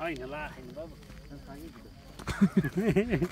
Aynen la, aynen baba. Sen hangi gidiyorsun?